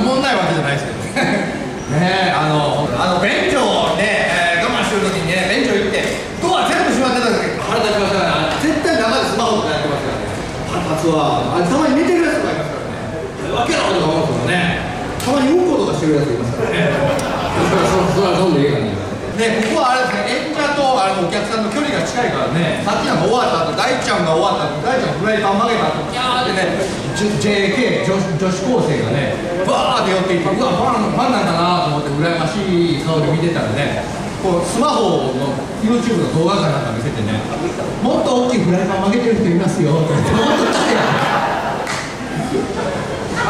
おもんないわけじゃないですけどね。ねあのあの便所をね、えー、我慢してる時にね便所行ってドア全部閉まってた時腹立ちましたから絶対中でスマホとかやってますからね。腹立つわ。あたまに寝てるやつとかいますからね。わけやろとか思うんですよね。たまにうんことかしてるやついますからね。それは飲んでいいかねね、ここはあれですね、演者お客さんの距離が近いからね、さっきなんか終わった後、大ちゃんが終わった後、大ちゃんフライパン曲げた後、キャー。ってね、JK 女子女子高生がね、バーって寄っていって、うわ、ファンファンなんだなと思って、羨ましい顔で見てたらね、こうスマホの YouTube の動画かなんか見せてね、もっと大きいフライパン曲げてる人いますよって、もっとちっちゃい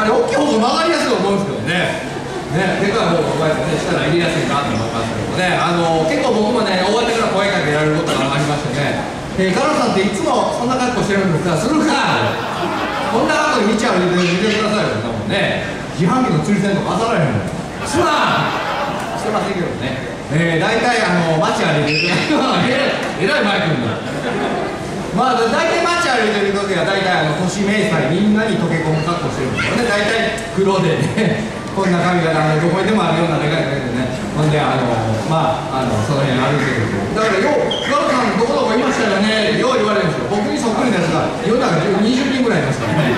あれ、大きい方が曲がりやすいと思うんですけどね。ね、したら入れやすいなと思いますけどもね、あの結構僕もね、終わってから声かけられることがありましてね、えー、カロさんっていつもそんな格好してるんですか、するか、こんな格好で道歩いて見てくださいよ、多分ね、自販機の釣り銭とか当たらへんもん、すな、してませんけどね、えー、大体あの街歩いてる。時は、えらい前来るんだ。まあ、大体街歩いてる時は大体あの都市迷彩みんなに溶け込む格好してるんですよね。大体黒でね。こんな髪型あのどこにでもあるようなでかいだけでねほんであのまああのその辺歩いてるだからようガロさんどこどこいましたよねよう言われるんですよ僕にそっくりなやつが世の中20人ぐらいいますからね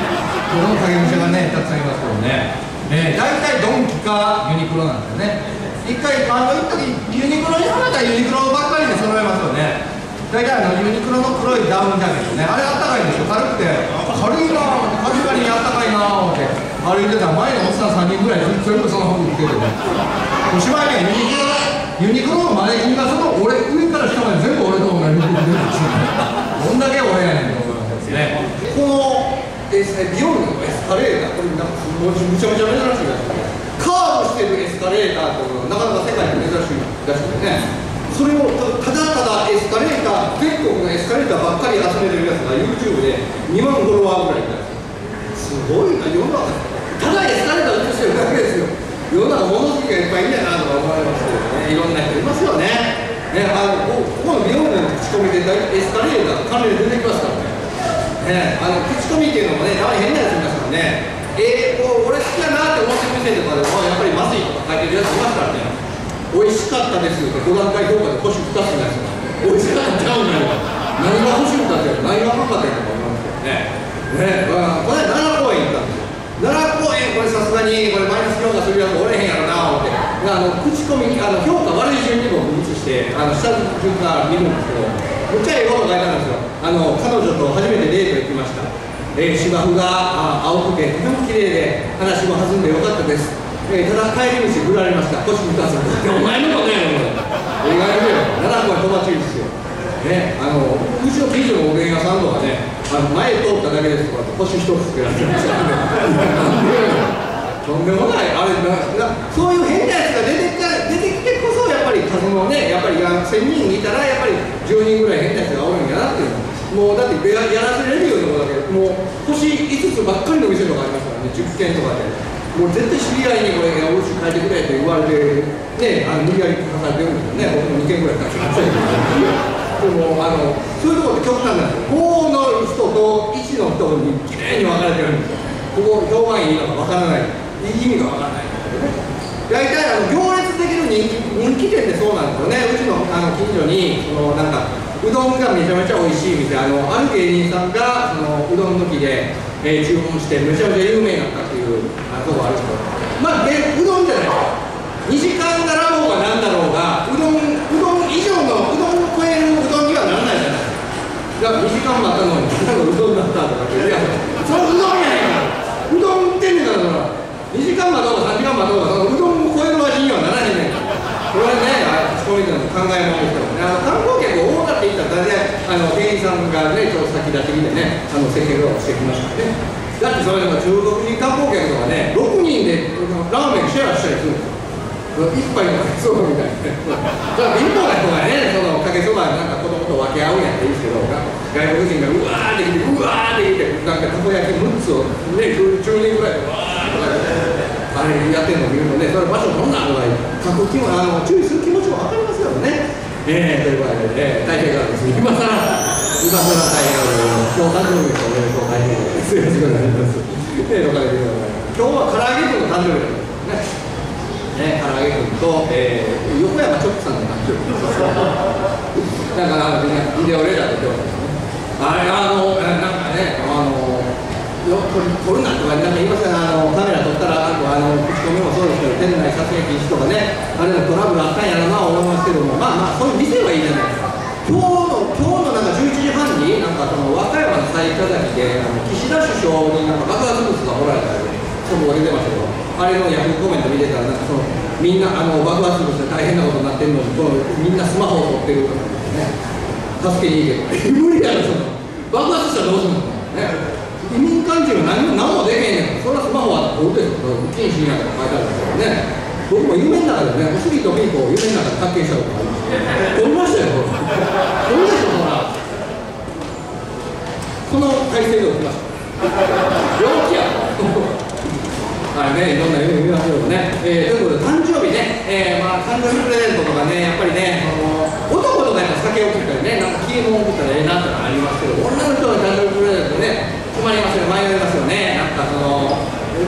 この影武者がねたくさんいますけどねね大体ドンキかユニクロなんですよね一回あの一時ユニクロにはまたユニクロばっかりで揃えますよね。大体あのユニクロの黒いダウンジャケットね。あれあったかいんですよ軽くて。軽いな。確かにあったかいな。歩いてた前のおっさん。3人ぐらい全部その服着てておしまいにはユニクロユニクロのマネキンがその俺上から下まで全部俺と同じ服着てるん。ですよどん。だけ俺やねん。と思いますねこのえビヨルのエスカレーターこれなん。かむちゃむちゃ珍しいらしくてカーブしてるエスカレーターってなかなか世界で珍しいらしくてねそれをただただエスカレーター全国のエスカレーターばっかり集めてるやつが YouTube で2万フォロワーぐらいいたん。ですすごいな世の中ただエスカレーター映してるだけですよ世の中物好きがいっぱいいんだなとか思われますけどねいろんな人いますよねねあのここの美容の口コミでエスカレーター関連出てきますからねねあの口コミっていうのもねたまに変なやついますからねえー、こう俺好きだなって思ってる店とかでもやっぱりまずいとか書いてるやついますからね美味しかったですって5段階評価で星2つになり美味しかったちゃうんだよ何が星2つや何が赤かったんやと思いますけどね。ね、まあ、これ奈良公園行ったんです奈良公園これさすがにこれマイナス評価するやつおれへんやろな思って。あの口コミあの評価悪い順にも移してあの下順から見るんですけどむっちゃええこと書いてあるんですよあの彼女と初めてデート行きました。えー、芝生が青くてとても綺麗で話も弾んでよかったです。えー、ただ帰り道振られました。腰向かずお前のことやろ意外とよ。奈良子は友達ですよねあのうちの近所のおでん屋さんとかねあの前通っただけですとか腰一つつけられてましたとんでもない。あれななそういう変なやつが出てきた出てきてこそやっぱり数のねやっぱり1000人いたらやっぱり10人ぐらい変なやつがおるんやなっていうもうだってやらせれるようなものだけどもう星5つばっかりの店とかありますからね10軒とかで。もう絶対知り合いにこれ、おうち変えてくれって言われて、ね、あの無理やり書かされてるんですよね、僕も2件ぐらい書きましたでもあの、そういうところって極端なんですよ、5の人と1の人にきれいに分かれてるんですよ、ここ、評判いいのか分からない、意味が分からない大体あの行列できる人気人気店ってそうなんですよね、うちのあの近所にそのなんかうどんがめちゃめちゃ美味しい店、あのある芸人さんがそのうどん抜きで、えー、注文して、めちゃめちゃ有名になったっていうあとこあるんですけど、まあ、でうどんじゃない。ですか、2時間だろうがなんだろうが、うどんうどん以上のうどんを超えるうどんにはならないじゃないですか。だから2時間待ったのに、なんかうどんだったとかって、いや、そのうどんやねん、うどん売ってんねんから、2時間待とうが3時間待とうが、うどんを超える味にはならへんねん。これはね、そういうの考えものですけどね、あの観光客多かった言ったら、大体あの店員さんがね、ちょっと先出してきてね、あの世間をしてきましたね。だってそれでも中国人観光客とかね、6人でラーメンシェアしたりするんですよ。一杯のかけそばみたいな。だから貧乏な人がね、そのけそばなんか子供と分け合うんやったらいいですけど、外国人がうわーってきて、うわーってきて、なんかたこ焼き6つをね、10人ぐらいでわーって。あれやってるの見るとね、それ場所どんなのがい。いか、気もあの注意する気持ちも分かりますよね。えー、ということで、ね、さん大変今日誕生日ですおめでとう大変ですよろしくお願いしますね。おかげで今日は唐揚げ君の誕生日ですね。ね、唐揚げ君と、えー、横山チョップさんの誕生日。なんかビデオレーダーで言ってましたね。あれあのなんかねあのよ撮るなとかなんか言いましたあのカメラ撮ったらあの口コミもそうですけど店内撮影禁止とかねあれのトラブルあったんやろな思いますけども。まあまあそういう店はいいじゃないですか。今日の今日のなんか11時半になんかその和歌山の雑賀崎であの岸田首相になんか爆発物が掘られたりそこが出てましたけど。あれのヤフーコメント見てたらなんかそのみんなあの爆発物で大変なことになってるのにこのみんなスマホを撮ってるとかね。助けに行けと無理やろその爆発したらどうするの？ね。民間人は何も何もできへんねん。それはスマホは撮るでしょ禁止になとか書いてあるんですけどね。僕も夢の中でねお尻とピンクを夢の中で発見したことがあります撮りましたよ撮るでしょほら。この体勢で起きましたはいね、いろんな夢見ましょうね、えー、ということで誕生日ね、えー、まあ誕生日プレゼントとかねやっぱりねあの男とかやっぱ酒を送ったりねなんかキーモン送ったらええなってのありますけど女の人の誕生日プレゼントね困りますよ迷いますよね。なんかその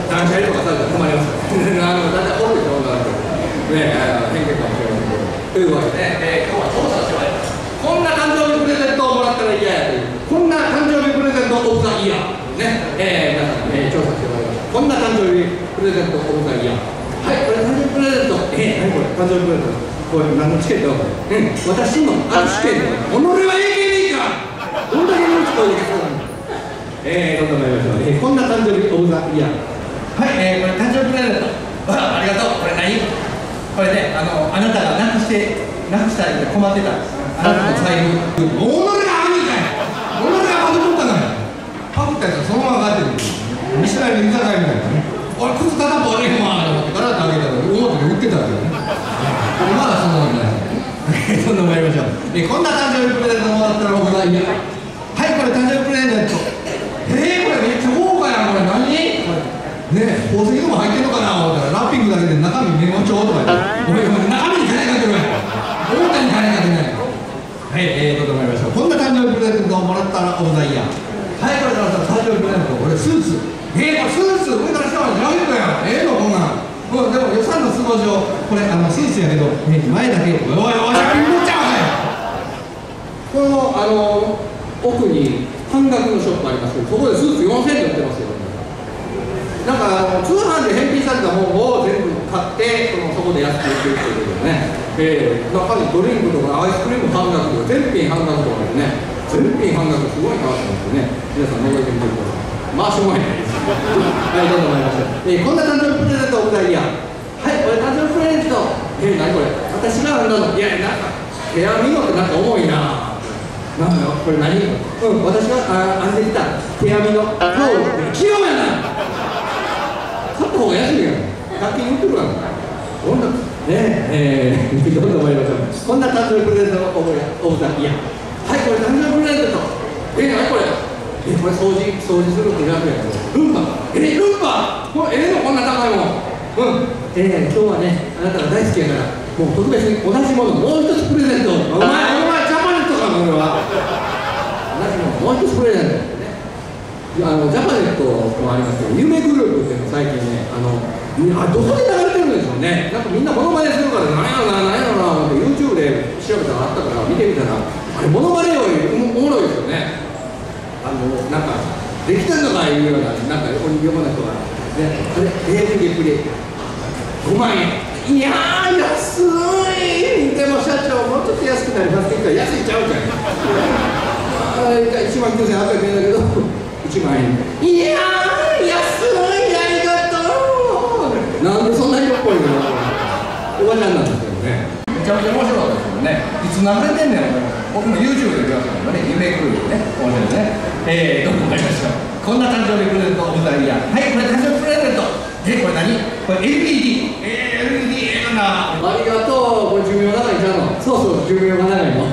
断捨離とかされたら困りますよね。あの大体多いでしょ女の人。ね偏見かもしれませんけど。というわけで、えー、今日は調査しまいますこんな誕生日プレゼントをもらったら嫌やというこんな誕生日プレゼントを僕が嫌ね、えー、皆さん、えー、調査してもらいますこんな誕生日プレゼントお迎えや。はいこれ誕生日プレゼント。えー、何これ？誕生日プレゼント。これ何のチケット？うん私の握手券己は AKB か。どんだけのチケットなのえー、どんどん参りましょう、えー、こんな誕生日オブザイヤーはい、えー、これ誕生日プレゼント。あありがとう。これ何？これねあのあなたがなくしてなくしたいって困ってたあなたの財布。己があるんかい。己がパクったのよパクったやつそのまま帰ってる見せない。で居酒屋みたい。なね俺靴片方悪いもんと思ってから投げたら表で売ってたわけよねまだそんなことないどんどん参りましょう。えこんな誕生日プレゼントもらったら僕がいや。はいこれ誕生日プレゼントえー、これめっちゃ豪華やんこれ何ね宝石でも入ってんのかな思ったらラッピングだけで中身メモ帳とか言ってごめんごめん中身に金かけるや表に金かけないはいえー、どうぞ参りましょう。こんな誕生日プレゼントをもらったらオブザイヤーはいこれから誕生日プレゼントこれスーツ。えー、これスーツ。上から下までジャケットやんええ、のこんなん？もうでも予算の都合上これあのスーツやけど、ね、前だけおいおいおい見ちゃうこのあの奥に半額のショップありますけどそこでスーツ4000円で売ってますよなんかあの通販で返品された本を全部買ってそのそこで安く売ってるっていうことでね、えー、中にドリンクとかアイスクリーム半額とか全品半額とかでね全品半額すごい変わってますよね皆さん覗いてみてくださいまあしょうがないですはいどうぞ参りましょう、えー、こんな誕生日プレゼントお二人や。はいこれ誕生日プレゼント。えー、何これ？私が産んだの。いやなんか手編みのってなんか重いな。なんだよこれ何？うん私があ編んできた。手編みの。タオル器用やな。買った方が安いやん。100均売ってるわ。こんな？ねえー、どんどん参りましょう。こんな誕生日プレゼントをお二人いや。はいこれ誕生日プレゼントえー、何これ？えこれ掃除掃除するって楽やけどルンバえルンバこれええのこんな高いもん。うん。えー、今日はねあなたが大好きやからもう特別に同じものもう一つプレゼント。お前お前ジャパネットかこれは。同じものもう一つプレゼントね。あのジャパネットもありますけど夢グループっていうの最近ねあのあどこで流れてるんでしょうね。なんかみんなモノマネするから何やろな何やろなって YouTube で調べたらあったから見てみたらあれモノマネよりおもろいですよねあのなんかできたのかいうようななんか横に読まない人がねあれえー、でで5万円いやー安いでも社長もうちょっと安くなりますって言ったら安いちゃうじゃん1万9800円だけど1万円いやー安いありがとうなんでそんな色っぽいのおばちゃんなんですけどねめちゃめちゃ面白いつ流れてんねん僕も YouTube で見ましたけどね夢来るね面白いねえー、どうもかりましたこんな誕生日プレゼントオブザイヤーはいこれ誕生日プレゼントえこれ何これ LED えー、LED ええかなありがとうこれ寿命が長いちゃうのそうそう寿命が長いの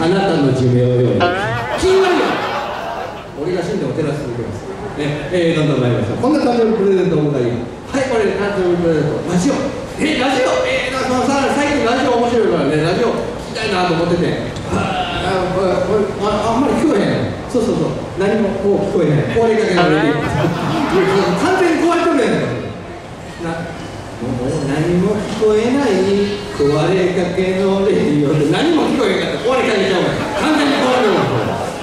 あなたの寿命より気になるよ俺が死んでも照らし続けますねえー、どんどん参りましょうこんな誕生日プレゼントオブザイヤーはいこれ誕生日プレゼントラジオえラジオえー、だからさ最近ラジオ面白いからねラジオ。いなと思ってて。あああんまり聞こえへん。そうそうそう。何ももう聞こえない壊れかけのレディオ完全に壊れてるやん。なもう何も聞こえない壊れかけのレディオって何も聞こえなかった。壊れかけちゃう完全に壊れてる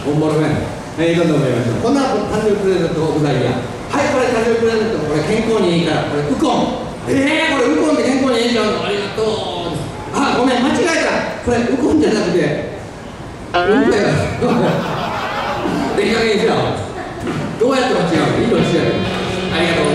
おもろねえー、どんどん参りましょうこんな誕生日プレゼントをございや。はいこれ誕生日プレゼント。これ健康にいいから。これウコン。ええー、これウコンって健康にいいじゃんありがとう。あごめん間違えた。これウコンじゃなくて。うんだよでっかけにしようどうやって間違うの？いいとしてやるありがとう